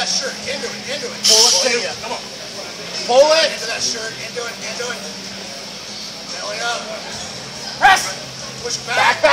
that shirt. Into it. Into it. Pull it, Into Tim. it. Come on. Pull it. Into that shirt. Into it. Into it. Belly up. Press. Push back. back. Back,